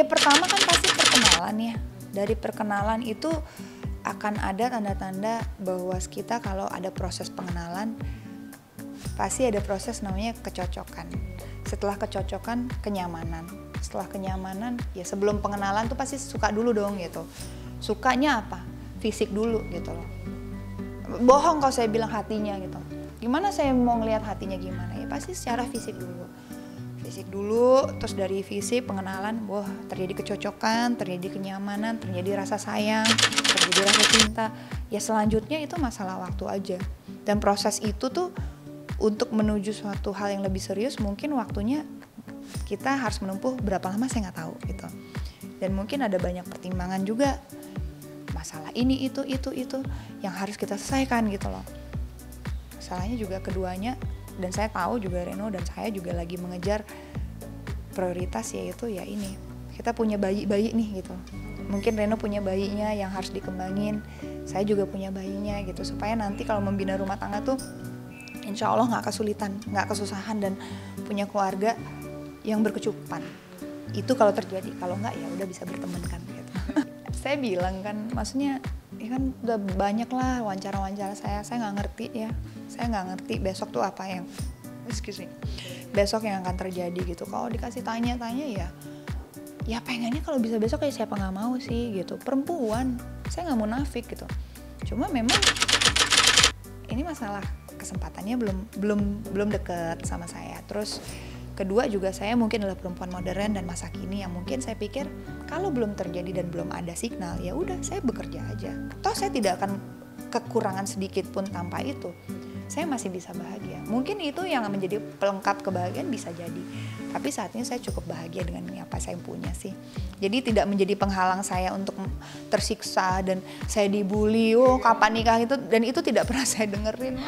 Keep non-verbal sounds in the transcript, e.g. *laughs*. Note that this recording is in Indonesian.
pertama kan pasti perkenalan ya. Dari perkenalan itu akan ada tanda-tanda bahwa kita kalau ada proses pengenalan pasti ada proses namanya kecocokan. Setelah kecocokan, kenyamanan. Setelah kenyamanan, ya sebelum pengenalan tuh pasti suka dulu dong gitu. Sukanya apa? Fisik dulu gitu loh. Bohong kalau saya bilang hatinya gitu. Gimana saya mau ngelihat hatinya gimana? Ya pasti secara fisik dulu fisik dulu, terus dari fisik pengenalan, wah terjadi kecocokan, terjadi kenyamanan, terjadi rasa sayang, terjadi rasa cinta. Ya selanjutnya itu masalah waktu aja. Dan proses itu tuh untuk menuju suatu hal yang lebih serius mungkin waktunya kita harus menempuh berapa lama saya nggak tahu gitu. Dan mungkin ada banyak pertimbangan juga masalah ini itu itu itu yang harus kita selesaikan gitu loh. Masalahnya juga keduanya dan saya tahu juga Reno dan saya juga lagi mengejar prioritas yaitu ya ini. Kita punya bayi-bayi nih gitu. Mungkin Reno punya bayinya yang harus dikembangin. Saya juga punya bayinya gitu. Supaya nanti kalau membina rumah tangga tuh insya Allah nggak kesulitan nggak kesusahan dan punya keluarga yang berkecukupan. Itu kalau terjadi. Kalau nggak ya udah bisa berteman kan gitu. *laughs* Saya bilang kan maksudnya ya kan udah banyak lah wawancara-wawancara saya. Saya nggak ngerti ya. Saya nggak ngerti besok tuh apa yang excuse me besok yang akan terjadi gitu. Kalau dikasih tanya-tanya ya ya pengennya kalau bisa besok ya siapa nggak mau sih gitu. Perempuan saya nggak munafik gitu. Cuma memang ini masalah kesempatannya belum belum belum deket sama saya. Terus Kedua juga saya mungkin adalah perempuan modern dan masa kini yang mungkin saya pikir kalau belum terjadi dan belum ada signal ya udah saya bekerja aja. Toh saya tidak akan kekurangan sedikit pun tanpa itu. Saya masih bisa bahagia. Mungkin itu yang menjadi pelengkap kebahagiaan bisa jadi. Tapi saat ini saya cukup bahagia dengan apa saya punya sih. Jadi tidak menjadi penghalang saya untuk tersiksa dan saya dibully, oh kapan nikah itu dan itu tidak *laughs* pernah saya dengerin.